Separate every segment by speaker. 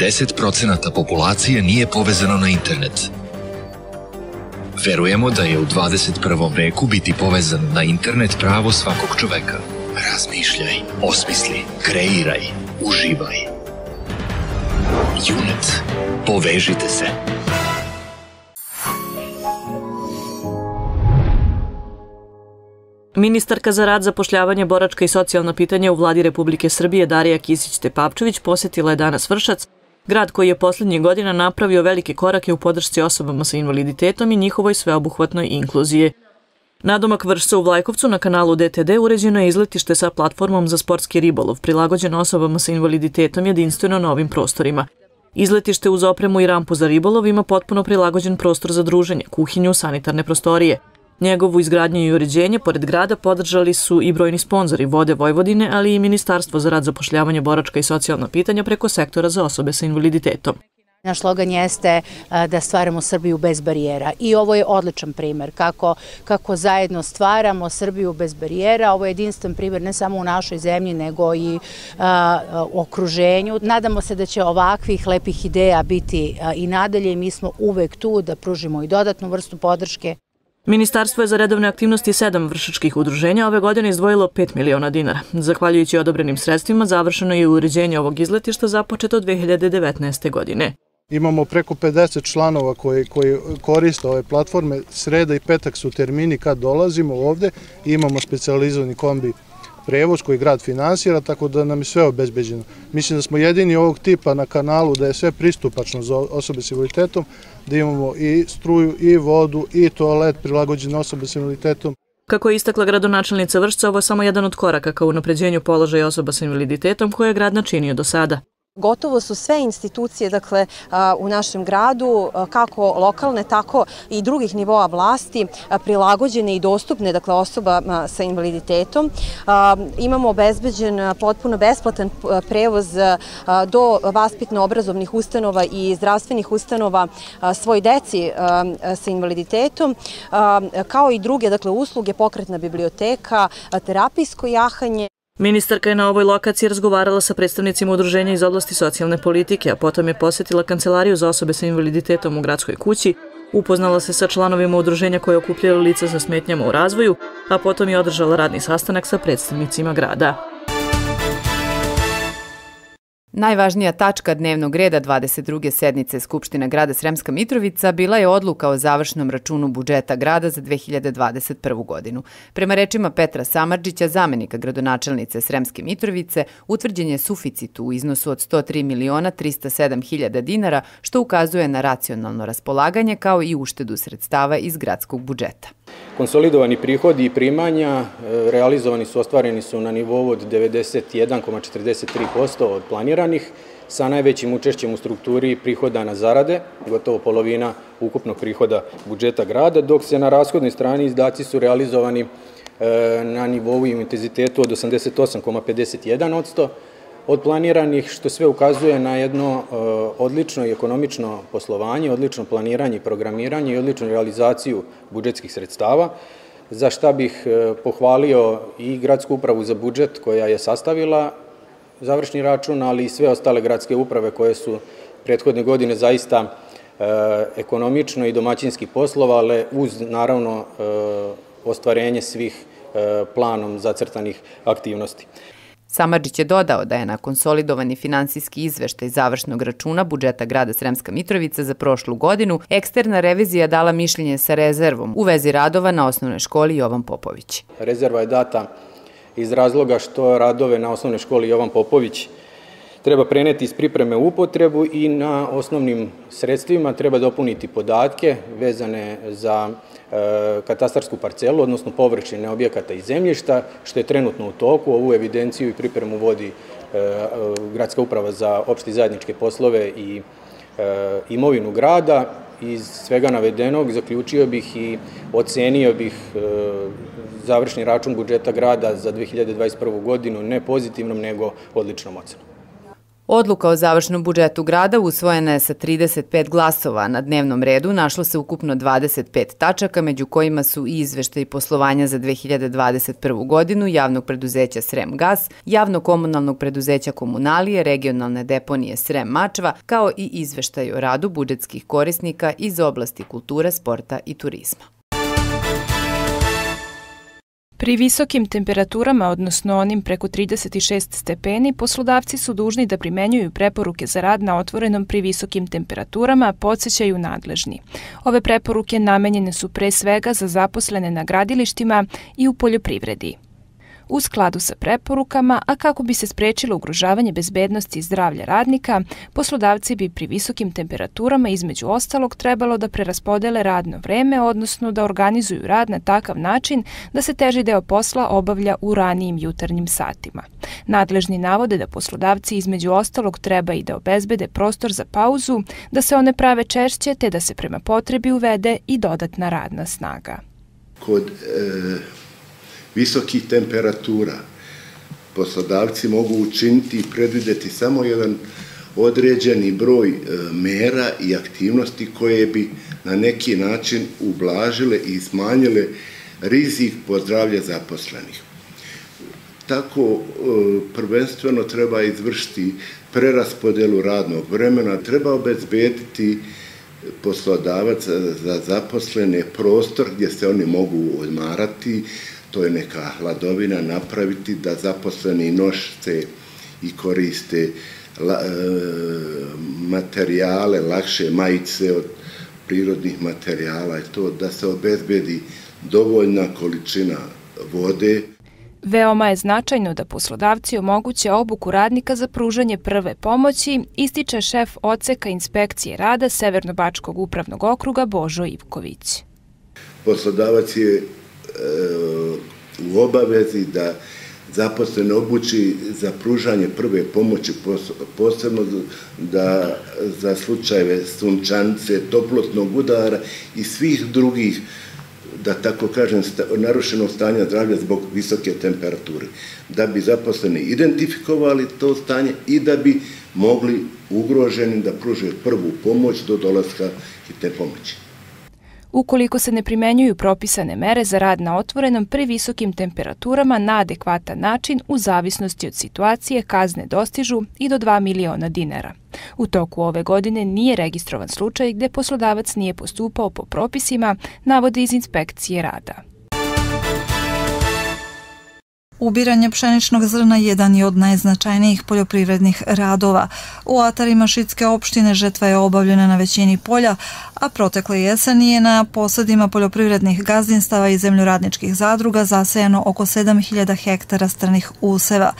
Speaker 1: 50% populacije nije povezano na internet. Verujemo da je u 21. veku biti povezan na internet pravo svakog čoveka. Razmišljaj, osmisli, kreiraj, uživaj. Unet. Povežite se.
Speaker 2: Ministarka za rad, zapošljavanje, boračka i socijalna pitanja u vladi Republike Srbije Darija Kisić-Tepavčević posetila je danas Vršac, grad koji je poslednjih godina napravio velike korake u podršci osobama sa invaliditetom i njihovoj sveobuhvatnoj inkluzije. Nadomak Vršca u Vlajkovcu na kanalu DTD uređeno je izletište sa platformom za sportski ribolov, prilagođeno osobama sa invaliditetom jedinstveno na ovim prostorima. Izletište uz opremu i rampu za ribolov ima potpuno prilagođen prostor za druženje, kuhinju, sanitarne prostorije – Njegovu izgradnju i uređenje pored grada podržali su i brojni sponzori Vode Vojvodine, ali i Ministarstvo za rad zapošljavanje boračka i socijalna pitanja preko sektora za osobe sa invaliditetom.
Speaker 3: Naš slogan jeste da stvaramo Srbiju bez barijera i ovo je odličan primer kako, kako zajedno stvaramo Srbiju bez barijera. Ovo je jedinstven primer ne samo u našoj zemlji nego i u okruženju. Nadamo se da će ovakvih lepih ideja biti i nadalje i mi smo uvek tu da pružimo i dodatnu vrstu podrške.
Speaker 2: Ministarstvo je za redovne aktivnosti sedam vršačkih udruženja ove godine izdvojilo 5 miliona dinara. Zahvaljujući odobrenim sredstvima, završeno je uređenje ovog izletišta započeto 2019. godine.
Speaker 4: Imamo preko 50 članova koji, koji koriste ove platforme. Sreda i petak su termini kad dolazimo ovde. Imamo specializovani kombi prevoz koji grad finansira, tako da nam je sve obezbeđeno. Mislim da smo jedini ovog tipa na kanalu da je sve pristupačno za osobe s invaliditetom, da imamo i struju, i vodu, i toalet prilagođen osobe s invaliditetom.
Speaker 2: Kako je istakla gradonačelnica Vršca, ovo je samo jedan od koraka ka unapređenju položaja osoba sa invaliditetom koje je grad načinio do sada.
Speaker 5: Gotovo su sve institucije dakle, u našem gradu, kako lokalne, tako i drugih nivoa vlasti, prilagođene i dostupne dakle, osobama sa invaliditetom. Imamo obezbeđen potpuno besplatan prevoz do vaspitno-obrazovnih ustanova i zdravstvenih ustanova svoj deci sa invaliditetom, kao i druge dakle, usluge, pokretna biblioteka, terapijsko jahanje.
Speaker 2: Ministarka je na ovoj lokaciji razgovarala sa predstavnicima udruženja iz oblasti socijalne politike, a potom je posetila Kancelariju za osobe sa invaliditetom u gradskoj kući, upoznala se sa članovima udruženja koje okupljaju lica sa smetnjama u razvoju, a potom je održala radni sastanak sa predstavnicima grada.
Speaker 6: Najvažnija tačka dnevnog reda 22. sednice Skupštine grada Sremska Mitrovica bila je odluka o završnom računu budžeta grada za 2021. godinu. Prema rečima Petra Samarđića, zamenika gradonačelnice Sremske Mitrovice, utvrđen je suficit u iznosu od 103 miliona 307 hiljada dinara, što ukazuje na racionalno raspolaganje kao i uštedu sredstava iz gradskog budžeta.
Speaker 7: Konsolidovani prihodi i primanja e, realizovani su, ostvareni su na nivou od 91,43% od planiranih, sa najvećim učešćem u strukturi prihoda na zarade, gotovo polovina ukupnog prihoda budžeta grada, dok se na rashodnoj strani izdaci su realizovani e, na nivou i intenzitetu od 88,51%, od planiranih, što sve ukazuje na jedno e, odlično i ekonomično poslovanje, odlično planiranje i programiranje i odličnu realizaciju budžetskih sredstava, za šta bih e, pohvalio i gradsku upravu za budžet koja je sastavila završni račun, ali i sve ostale gradske uprave koje su prethodne godine zaista e, ekonomično i domaćinski poslovale uz naravno ostvarenje svih planom zacrtanih aktivnosti.
Speaker 6: Samadžić je dodao da je na konsolidovani finansijski izveštaj završnog računa budžeta grada Sremska Mitrovica za prošlu godinu eksterna revizija dala mišljenje sa rezervom u vezi radova na osnovnoj školi Jovan Popović.
Speaker 7: Rezerva je data iz razloga što radove na osnovnoj školi Jovan Popović treba preneti iz pripreme u upotrebu i na osnovnim sredstvima treba dopuniti podatke vezane za e, katastarsku parcelu, odnosno površine objekata i zemljišta, što je trenutno u toku. Ovu evidenciju i pripremu vodi e, Gradska uprava za opšti zajedničke poslove i e, imovinu grada. Iz svega navedenog zaključio bih i ocenio bih završni račun budžeta grada za 2021. godinu ne pozitivnom, nego odličnom ocenom.
Speaker 6: Odluka o završnom budžetu grada usvojena je sa 35 glasova. Na dnevnom redu našlo se ukupno 25 tačaka, među kojima su i izveštaj poslovanja za 2021. godinu javnog preduzeća Srem Gas, javno-komunalnog preduzeća Komunalije, regionalne deponije Srem Mačva, kao i izveštaj o radu budžetskih korisnika iz oblasti kulture, sporta i turizma.
Speaker 8: Pri visokim temperaturama, odnosno onim preko 36 stepeni, poslodavci su dužni da primenjuju preporuke za rad na otvorenom pri visokim temperaturama, podsjećaju nadležni. Ove preporuke namenjene su pre svega za zaposlene na gradilištima i u poljoprivredi u skladu sa preporukama, a kako bi se sprečilo ugrožavanje bezbednosti i zdravlja radnika, poslodavci bi pri visokim temperaturama između ostalog trebalo da preraspodele radno vreme, odnosno da organizuju rad na takav način da se teži deo posla obavlja u ranijim jutarnjim satima. Nadležni navode da poslodavci između ostalog treba i da obezbede prostor za pauzu, da se one prave češće te da se prema potrebi uvede i dodatna radna snaga.
Speaker 9: Kod e visokih temperatura. Poslodavci mogu učiniti i predvideti samo jedan određeni broj e, mera i aktivnosti koje bi na neki način ublažile i smanjile rizik po zdravlje zaposlenih. Tako e, prvenstveno treba izvršiti preraspodelu radnog vremena, treba obezbediti poslodavac za zaposlene prostor gdje se oni mogu odmarati, to je neka hladovina napraviti da zaposleni nošce i koriste la, e, materijale, lakše majice od prirodnih materijala i to da se obezbedi dovoljna količina vode.
Speaker 8: Veoma je značajno da poslodavci omoguće obuku radnika za pružanje prve pomoći, ističe šef oceka inspekcije rada Severnobačkog upravnog okruga Božo Ivković.
Speaker 9: Poslodavac je u obavezi da zaposlene obuči za pružanje prve pomoći, posebno da za slučajeve sunčanice, toplotnog udara i svih drugih da tako kažem, narušenog stanja zdravlja zbog visoke temperature. Da bi zaposleni identifikovali to stanje i da bi mogli ugroženim da pruže prvu pomoć do dolaska hitne pomoći
Speaker 8: ukoliko se ne primenjuju propisane mere za rad na otvorenom pri visokim temperaturama na adekvatan način u zavisnosti od situacije kazne dostižu i do 2 miliona dinara. U toku ove godine nije registrovan slučaj gde poslodavac nije postupao po propisima, navode iz inspekcije rada.
Speaker 10: Ubiranje pšeničnog zrna jedan je od najznačajnijih poljoprivrednih radova. U atarima Šitske opštine žetva je obavljena na većini polja, a protekle jeseni je na posadima poljoprivrednih gazdinstava i zemljoradničkih zadruga zasejano oko 7000 hektara strnih useva.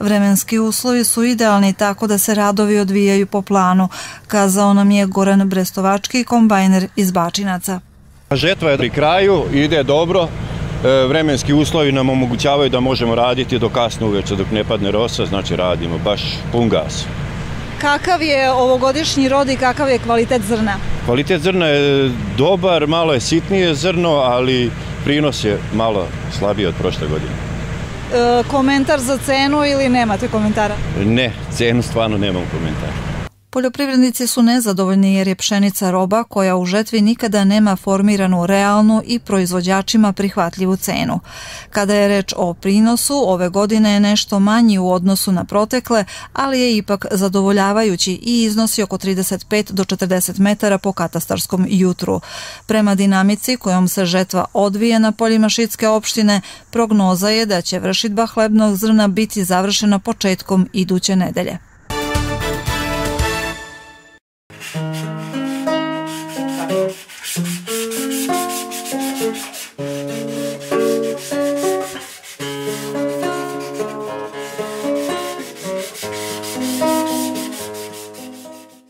Speaker 10: Vremenski uslovi su idealni tako da se radovi odvijaju po planu, kazao nam je Goran Brestovački, kombajner iz Bačinaca.
Speaker 11: Žetva je pri kraju, ide dobro, vremenski uslovi nam omogućavaju da možemo raditi do kasno uveče dok ne padne rosa, znači radimo baš pun gas.
Speaker 10: Kakav je ovogodišnji rod i kakav je kvalitet zrna?
Speaker 11: Kvalitet zrna je dobar, malo je sitnije zrno, ali prinos je malo slabiji od prošle godine.
Speaker 10: E, komentar za cenu ili nemate komentara?
Speaker 11: Ne, cenu stvarno nemam komentara.
Speaker 10: Poljoprivrednici su nezadovoljni jer je pšenica roba koja u žetvi nikada nema formiranu realnu i proizvođačima prihvatljivu cenu. Kada je reč o prinosu, ove godine je nešto manji u odnosu na protekle, ali je ipak zadovoljavajući i iznosi oko 35 do 40 metara po katastarskom jutru. Prema dinamici kojom se žetva odvije na poljima Šitske opštine, prognoza je da će vršitba hlebnog zrna biti završena početkom iduće nedelje.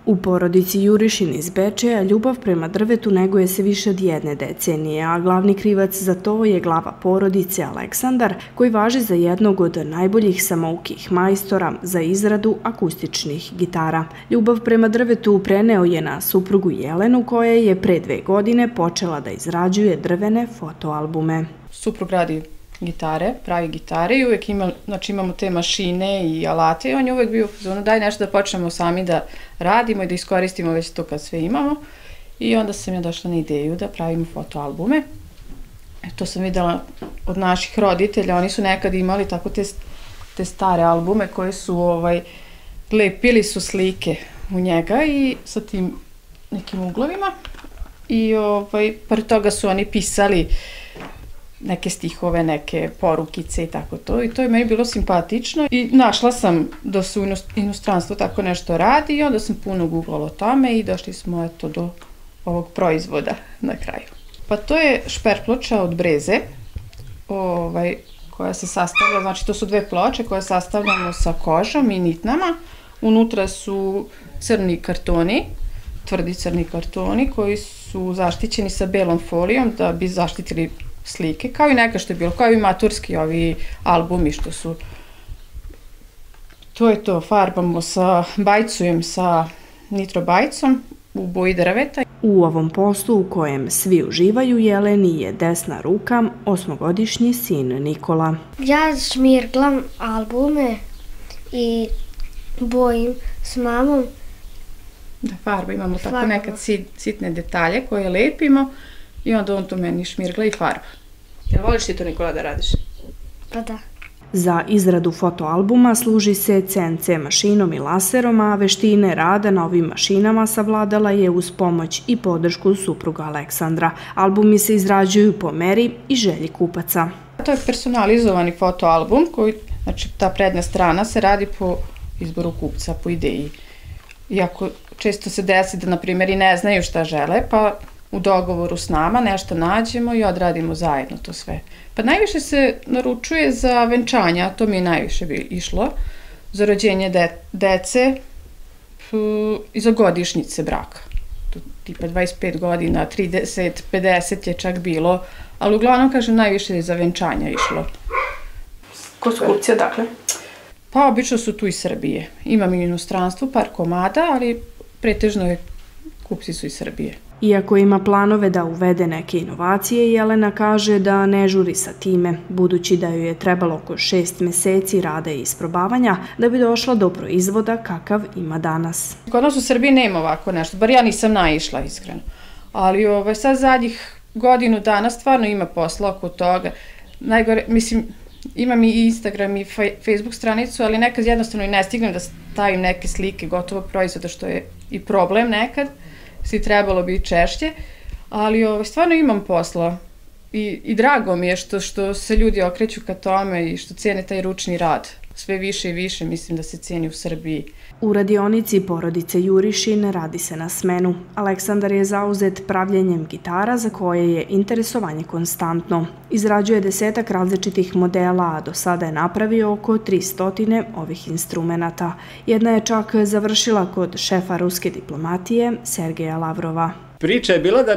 Speaker 12: U porodici Jurišin iz Bečeja ljubav prema drvetu neguje se više od jedne decenije, a glavni krivac za to je glava porodice Aleksandar, koji važi za jednog od najboljih samoukih majstora za izradu akustičnih gitara. Ljubav prema drvetu preneo je na suprugu Jelenu, koja je pre dve godine počela da izrađuje drvene fotoalbume.
Speaker 13: Suprug radi gitare, pravi gitare i uvek ima, znači imamo te mašine i alate i on je uvek bio ono daj nešto da počnemo sami da radimo i da iskoristimo već to kad sve imamo. I onda sam ja došla na ideju da pravimo fotoalbume. E, to sam videla od naših roditelja, oni su nekad imali tako te, te stare albume koje su ovaj, lepili su slike u njega i sa tim nekim uglovima i ovaj, pored toga su oni pisali neke stihove, neke porukice i tako to i to je meni bilo simpatično i našla sam da se u inostranstvu tako nešto radi i onda sam puno googlala o tome i došli smo eto do ovog proizvoda na kraju. Pa to je šperploča od breze ovaj, koja se sastavlja, znači to su dve ploče koje sastavljamo sa kožom i nitnama. Unutra su crni kartoni, tvrdi crni kartoni koji su zaštićeni sa belom folijom da bi zaštitili slike, kao i neka što je bilo, kao i maturski ovi albumi što su to je to, farbamo sa, bajcujem sa nitrobajcom u boji drveta.
Speaker 12: U ovom poslu u kojem svi uživaju Jeleni je desna ruka osmogodišnji sin Nikola.
Speaker 14: Ja šmirglam albume i bojim s mamom
Speaker 13: Da, farba, imamo farba. tako nekad sit, sitne detalje koje lepimo i onda on to meni šmirgla i farba. Jel voliš ti to Nikola da radiš?
Speaker 14: Pa da.
Speaker 12: Za izradu fotoalbuma služi se CNC mašinom i laserom, a veštine rada na ovim mašinama savladala je uz pomoć i podršku supruga Aleksandra. Albumi se izrađuju po meri i želji kupaca.
Speaker 13: To je personalizovani fotoalbum koji, znači ta prednja strana se radi po izboru kupca, po ideji. Iako često se desi da, na primjer, i ne znaju šta žele, pa u dogovoru s nama nešto nađemo i odradimo zajedno to sve. Pa najviše se naručuje za venčanja, to mi je najviše bi išlo, za rođenje de dece i za godišnjice braka. To, tipa 25 godina, 30, 50 je čak bilo, ali uglavnom, kažem, najviše je za venčanja išlo.
Speaker 8: Ko su kupci odakle?
Speaker 13: Pa, obično su tu iz Srbije. Imam i inostranstvo, par komada, ali pretežno je kupci su iz Srbije.
Speaker 12: Iako ima planove da uvede neke inovacije, Jelena kaže da ne žuri sa time, budući da joj je trebalo oko šest meseci rada i isprobavanja da bi došla do proizvoda kakav ima danas.
Speaker 13: Kod nas u Srbiji nema ovako nešto, bar ja nisam naišla iskreno. Ali ovaj, sad zadnjih godinu dana stvarno ima posla oko toga. Najgore, mislim, imam i Instagram i Facebook stranicu, ali nekad jednostavno i ne stignem da stavim neke slike gotovo proizvoda, što je i problem nekad si trebalo bi češće, ali ovaj, stvarno imam posla i, i drago mi je što, što se ljudi okreću ka tome i što cene taj ručni rad. Sve više i više mislim da se ceni u Srbiji.
Speaker 12: U radionici porodice Jurišin radi se na smenu. Aleksandar je zauzet pravljenjem gitara za koje je interesovanje konstantno. Izrađuje desetak različitih modela, a do sada je napravio oko 300 ovih instrumenta. Jedna je čak završila kod šefa ruske diplomatije Sergeja Lavrova.
Speaker 15: Priča je bila da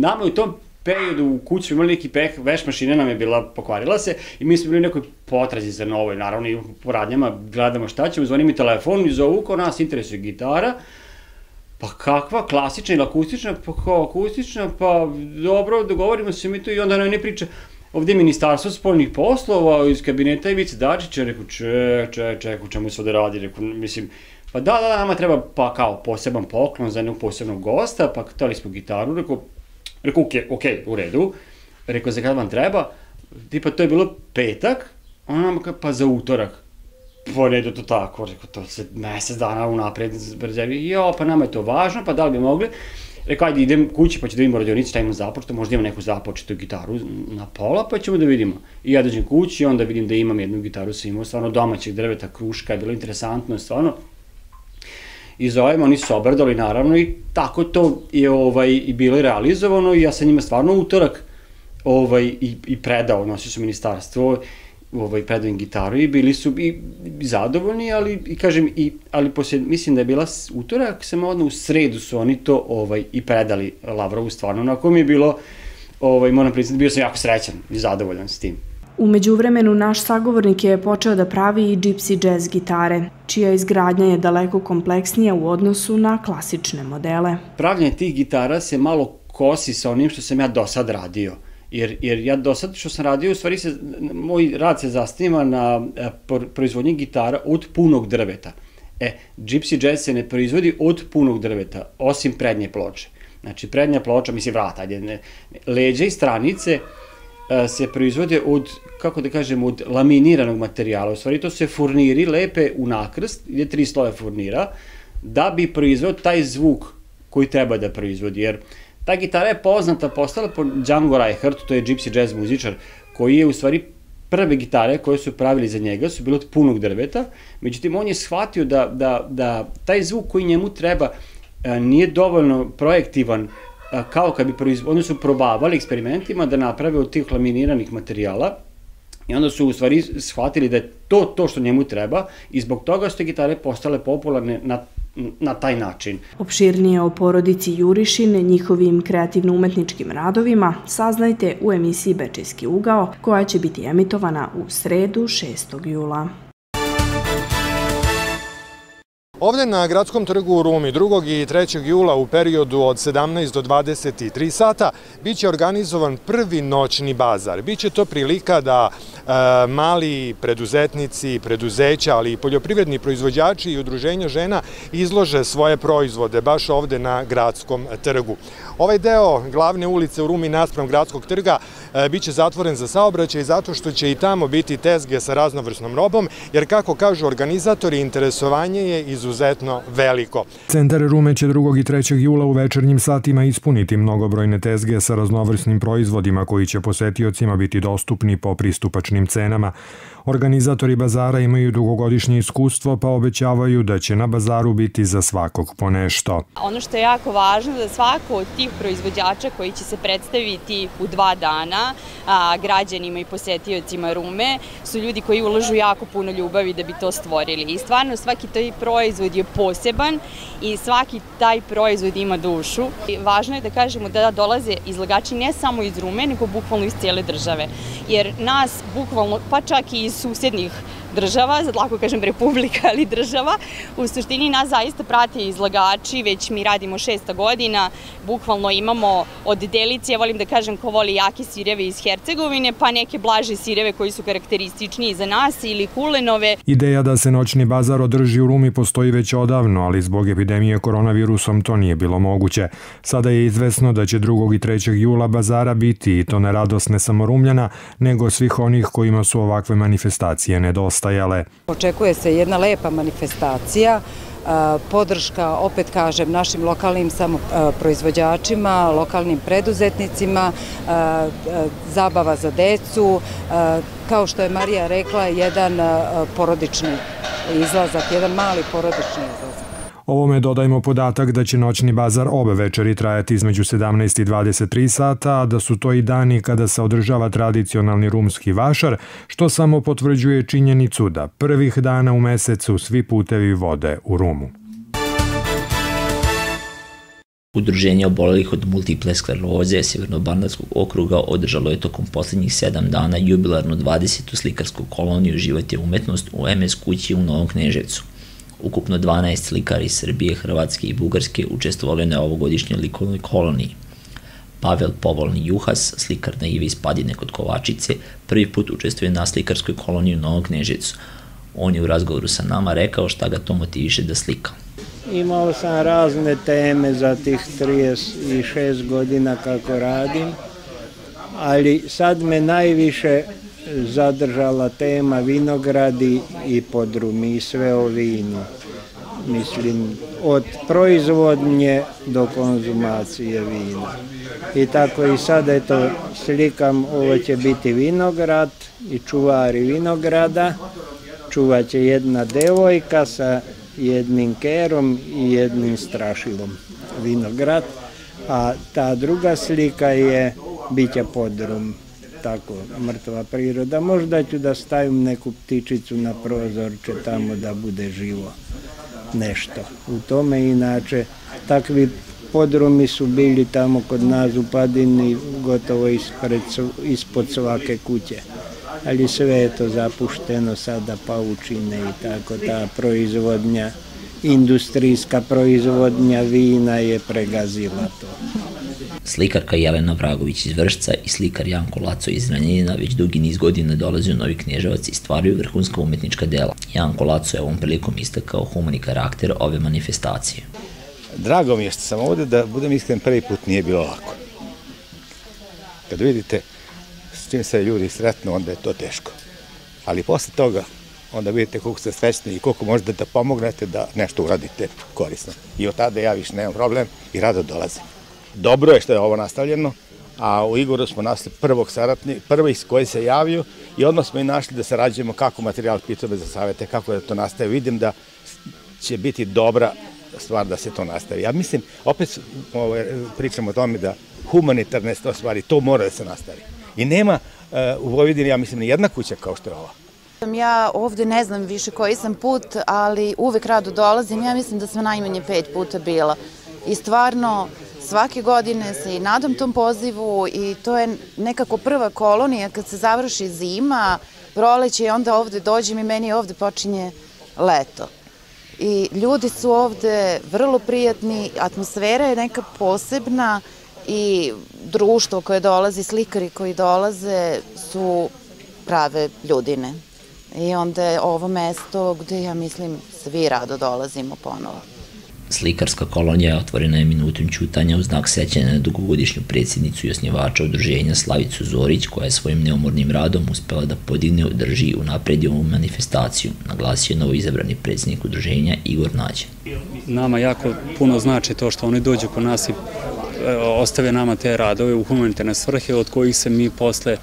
Speaker 15: nama u tom periodu u kući imali neki peh, veš mašina nam je bila, pokvarila se i mi smo bili u nekoj potrazi za novoj, naravno i po radnjama gledamo šta ćemo, zvoni mi telefon i zovu ko nas interesuje gitara, Pa kakva, klasična ili akustična? Pa kao akustična, pa dobro, dogovorimo se mi tu i onda nam ne priča, ovde je ministarstvo spoljnih poslova iz kabineta Ivice Dačića, rekao, če, če, če, u čemu se ovde radi, rekao, mislim, pa da, da, nama treba pa kao poseban poklon za jednog posebnog gosta, pa htali smo gitaru, rekao, Rekao, ok, ok, u redu. Rekao, za kada vam treba? Tipa, to je bilo petak, ona nam pa za utorak. Po redu to tako, rekao, to se mesec dana unapred brzevi. Jo, pa nama je to važno, pa da li bi mogli? Rekao, ajde idem kući pa ću da vidimo radionicu, šta imamo započeto, možda imamo neku započetu gitaru na pola, pa ćemo da vidimo. I ja dođem kući, onda vidim da imam jednu gitaru sa imao, stvarno domaćeg drveta, kruška, je bilo interesantno, stvarno i zovemo, oni su obradali naravno i tako to je ovaj, i bilo realizovano i ja sam njima stvarno utorak ovaj, i, i predao, nosio su ministarstvo, ovaj, predao im gitaru i bili su i, i zadovoljni, ali, i kažem, i, ali poslije, mislim da je bila utorak, sam odno u sredu su oni to ovaj, i predali Lavrovu stvarno, onako mi je bilo, ovaj, moram priznati, bio sam jako srećan i zadovoljan s tim.
Speaker 12: Umeđu vremenu naš sagovornik je počeo da pravi i gypsy jazz gitare, čija izgradnja je daleko kompleksnija u odnosu na klasične modele.
Speaker 15: Pravljanje tih gitara se malo kosi sa onim što sam ja do sad radio. Jer, jer ja do sad što sam radio, u stvari se, moj rad se zasniva na proizvodnji gitara od punog drveta. E, Gypsy Jazz se ne proizvodi od punog drveta, osim prednje ploče. Znači, prednja ploča, mislim, vrata, ne, leđa i stranice se proizvode od, kako da kažem, od laminiranog materijala. U stvari, to se furniri lepe u nakrst, ide tri sloja furnira, da bi proizveo taj zvuk koji treba da proizvodi. Jer ta gitara je poznata, postala po Django Reinhardt, to je gypsy jazz muzičar, koji je u stvari prve gitare koje su pravili za njega su bile od punog drveta, međutim on je shvatio da, da, da taj zvuk koji njemu treba a, nije dovoljno projektivan kao kad bi proizvod, oni su probavali eksperimentima da naprave od tih laminiranih materijala I onda su u stvari shvatili da je to to što njemu treba i zbog toga su te gitare postale popularne na na taj način.
Speaker 12: Opširnije o porodici Jurišine, njihovim kreativno-umetničkim radovima saznajte u emisiji Bečejski ugao koja će biti emitovana u sredu 6. jula.
Speaker 16: Ovde na Gradskom trgu u Rumi 2. i 3. jula u periodu od 17 do 23 sata biće organizovan prvi noćni bazar. Biće to prilika da e, mali preduzetnici, preduzeća, ali i poljoprivredni proizvođači i udruženja žena izlože svoje proizvode baš ovde na Gradskom trgu. Ovaj deo glavne ulice u Rumi naspram Gradskog trga e, biće zatvoren za saobraćaj zato što će i tamo biti tezge sa raznovrsnom robom, jer kako kažu organizatori, interesovanje je izuzetno veliko. Centar Rume će 2. i 3. jula u večernjim satima ispuniti mnogobrojne tezge sa raznovrsnim proizvodima koji će posetiocima biti dostupni po pristupačnim cenama. Organizatori bazara imaju dugogodišnje iskustvo pa obećavaju da će na bazaru biti za svakog po nešto.
Speaker 17: Ono što je jako važno da svako od tih proizvođača koji će se predstaviti u dva dana građanima i posetiocima Rume su ljudi koji ulažu jako puno ljubavi da bi to stvorili. I stvarno svaki taj proizvod je poseban i svaki taj proizvod ima dušu. I važno je da kažemo da dolaze izlagači ne samo iz Rume, nego bukvalno iz cijele države. Jer nas bukvalno, pa čak i iz susednih država, sad lako kažem republika, ali država. U suštini nas zaista prate izlagači, već mi radimo šesta godina, bukvalno imamo od delice, ja volim da kažem ko voli jake sireve iz Hercegovine, pa neke blaže sireve koji su karakterističniji za nas ili kulenove.
Speaker 16: Ideja da se noćni bazar održi u Rumi postoji već odavno, ali zbog epidemije koronavirusom to nije bilo moguće. Sada je izvesno da će 2. i 3. jula bazara biti i to ne radost ne samo Rumljana, nego svih onih kojima su ovakve manifestacije nedostale ostajale.
Speaker 18: Očekuje se jedna lepa manifestacija, podrška, opet kažem, našim lokalnim samoproizvođačima, lokalnim preduzetnicima, zabava za decu, kao što je Marija rekla, jedan porodični izlazak, jedan mali porodični izlazak.
Speaker 16: Ovome dodajmo podatak da će noćni bazar obe večeri trajati između 17 i 23 sata, a da su to i dani kada se održava tradicionalni rumski vašar, što samo potvrđuje činjenicu da prvih dana u mesecu svi putevi vode u Rumu.
Speaker 19: Udruženje obolelih od multiple skleroze Severno-Bandarskog okruga održalo je tokom poslednjih sedam dana jubilarnu 20. slikarsku koloniju Život je umetnost u MS kući u Novom Kneževcu. Ukupno 12 slikara iz Srbije, Hrvatske i Bugarske učestvovali na ovogodišnjoj likovnoj koloniji. Pavel Povolni Juhas, slikar na Ivi Spadine kod Kovačice, prvi put učestvuje na slikarskoj koloniji u Novom Knežecu. On je u razgovoru sa nama rekao šta ga to motiviše da slika.
Speaker 20: Imao sam razne teme za tih 36 godina kako radim, ali sad me najviše zadržala tema vinogradi i podrumi sve o vinu. Mislim, od proizvodnje do konzumacije vina. I tako i sad, eto, slikam, ovo će biti vinograd i čuvari vinograda. Čuvaće jedna devojka sa jednim kerom i jednim strašilom vinograd. A ta druga slika je biće podrum tako, mrtva priroda. Možda ću da stavim neku ptičicu na prozorče tamo da bude živo nešto. U tome inače takvi podrumi su bili tamo kod nas u Padini gotovo ispred, ispod svake kuće. Ali sve je to zapušteno sada paučine i tako ta proizvodnja, industrijska proizvodnja vina je pregazila to.
Speaker 19: Slikarka Jelena Vragović iz Vršca i slikar Janko Laco iz Ranjenina već dugi niz godina dolaze u Novi Knježevac i stvaraju vrhunska umetnička dela. Janko Laco je ovom prilikom istakao humani karakter ove manifestacije.
Speaker 21: Drago mi je što sam ovde, da budem iskren, prvi put nije bilo lako. Kad vidite s čim se ljudi sretnu, onda je to teško. Ali posle toga, onda vidite koliko ste srećni i koliko možete da pomognete da nešto uradite korisno. I od tada ja više nemam problem i rado dolazim. Dobro je što je ovo nastavljeno, a u Igoru smo našli prvog saratni, prvi koji se javio i odmah smo i našli da sarađujemo kako materijal pitove za savete, kako da to nastaje. Vidim da će biti dobra stvar da se to nastavi. Ja mislim, opet ovaj, pričamo o tome da humanitarne stvari, to mora da se nastavi. I nema uh, u Vojvodini, ja mislim, ni jedna kuća kao što je ova.
Speaker 22: Ja ovde ne znam više koji sam put, ali uvek rado dolazim. Ja mislim da sam najmanje pet puta bila. I stvarno, svake godine se i nadam tom pozivu i to je nekako prva kolonija kad se završi zima, proleće i onda ovde dođem i meni ovde počinje leto. I ljudi su ovde vrlo prijatni, atmosfera je neka posebna i društvo koje dolazi, slikari koji dolaze su prave ljudine. I onda je ovo mesto gde ja mislim svi rado dolazimo ponovo.
Speaker 19: Slikarska kolonija otvorena je minutom ćutanja u znak sećanja na dugogodišnju predsjednicu i osnivača udruženja Slavicu Zorić, koja je svojim neumornim radom uspela da podigne, održi i unapredi ovu manifestaciju, naglasio novo izabrani predsjednik udruženja Igor Nađe.
Speaker 23: Nama jako puno znači to što oni dođu kod nas i e, ostave nama te radove u humanitarne svrhe od kojih se mi posle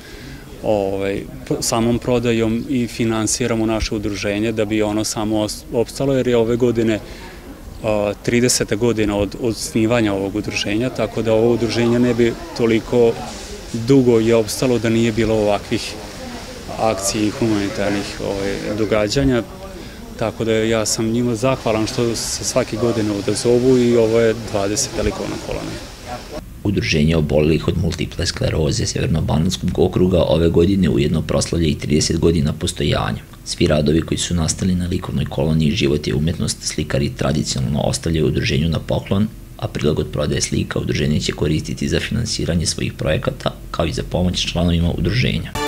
Speaker 23: ovaj, samom prodajom i finansiramo naše udruženje da bi ono samo opstalo jer je ove godine 30. godina od, od snivanja ovog udruženja, tako da ovo udruženje ne bi toliko dugo je opstalo da nije bilo ovakvih akcija i humanitarnih ovaj, događanja, tako da ja sam njima zahvalan što se svake godine odazovu i ovo je 20 velikovna kolona.
Speaker 19: Udruženje obolelih od multiple skleroze Severno-Banatskog okruga ove godine ujedno proslavlja i 30 godina postojanja. Svi radovi koji su nastali na likovnoj koloniji Život je umetnost slikari tradicionalno ostavljaju udruženju na poklon, a prilagod prodaje slika udruženje će koristiti za finansiranje svojih projekata kao i za pomoć članovima udruženja.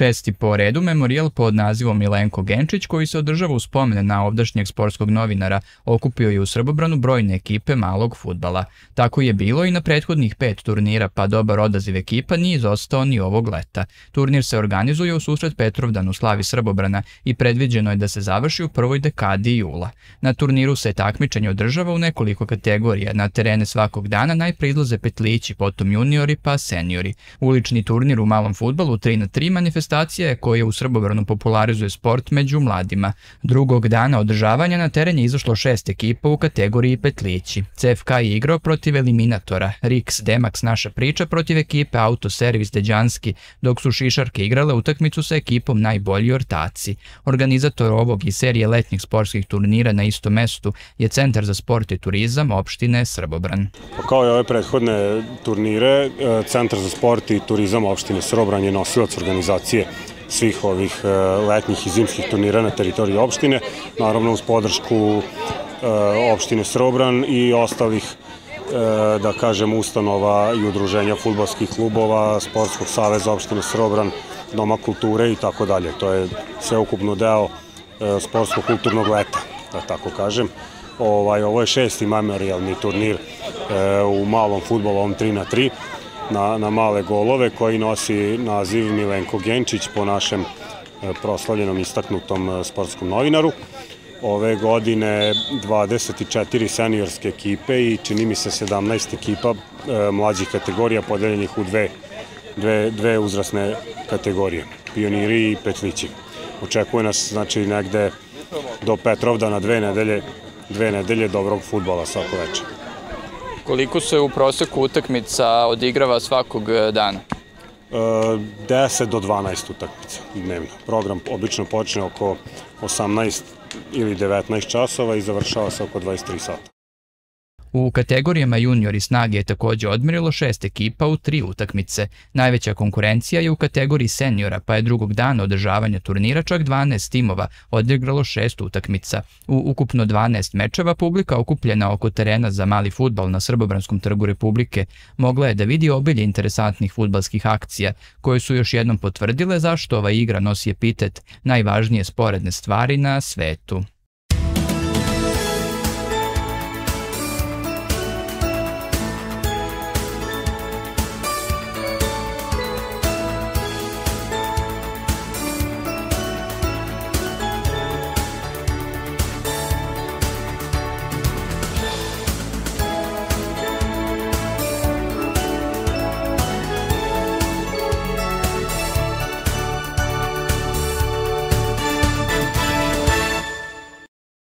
Speaker 24: Šesti po redu memorijal pod nazivom Milenko Genčić koji se održava u spomene na ovdašnjeg sportskog novinara okupio je u Srbobranu brojne ekipe malog futbala. Tako je bilo i na prethodnih pet turnira pa dobar odaziv ekipa nije izostao ni ovog leta. Turnir se organizuje u susret Petrovdan u slavi Srbobrana i predviđeno je da se završi u prvoj dekadi jula. Na turniru se takmičenje održava u nekoliko kategorija. Na terene svakog dana najpre izlaze petlići, potom juniori pa seniori. Ulični turnir u malom futbalu 3 na 3 manifestacija manifestacija koja u Srbobranu popularizuje sport među mladima. Drugog dana održavanja na teren je izašlo šest ekipa u kategoriji petlići. CFK je igrao protiv eliminatora, Rix Demax naša priča protiv ekipe Autoservis Deđanski, dok su šišarke igrale utakmicu sa ekipom najbolji ortaci. Organizator ovog i serije letnjih sportskih turnira na istom mestu je Centar za sport i turizam opštine Srbobran.
Speaker 25: Pa kao i ove prethodne turnire, e, Centar za sport i turizam opštine Srbobran je nosilac organizacije organizacije svih ovih e, letnjih i zimskih turnira na teritoriji opštine, naravno uz podršku e, opštine Srobran i ostalih e, da kažem ustanova i udruženja futbolskih klubova, Sportskog saveza opštine Srobran, Doma kulture i tako dalje. To je sveukupno deo sportsko-kulturnog leta, da tako kažem. Ovaj, ovo je šesti memorialni turnir u malom futbolovom 3 na 3 na, na male golove koji nosi naziv Milenko Genčić po našem e, proslavljenom istaknutom e, sportskom novinaru. Ove godine 24 seniorske ekipe i čini mi se 17 ekipa e, mlađih kategorija podeljenih u dve, dve, dve uzrasne kategorije, pioniri i petlići. Očekuje nas znači negde do Petrovdana dve nedelje, dve nedelje dobrog futbala svako večer.
Speaker 24: Koliko se u proseku utakmica odigrava svakog e, dana?
Speaker 25: 10 e, do 12 utakmica dnevno. Program obično počne oko 18 ili 19 časova i završava se oko 23 sata.
Speaker 24: U kategorijama junior i snage je takođe odmerilo šest ekipa u tri utakmice. Najveća konkurencija je u kategoriji seniora, pa je drugog dana održavanja turnira čak 12 timova odigralo šest utakmica. U ukupno 12 mečeva publika okupljena oko terena za mali futbal na Srbobranskom trgu Republike mogla je da vidi obilje interesantnih futbalskih akcija, koje su još jednom potvrdile zašto ova igra nosi epitet najvažnije sporedne stvari na svetu.